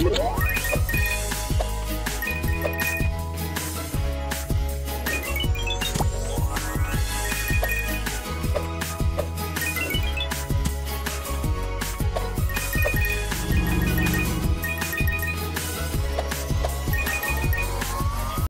you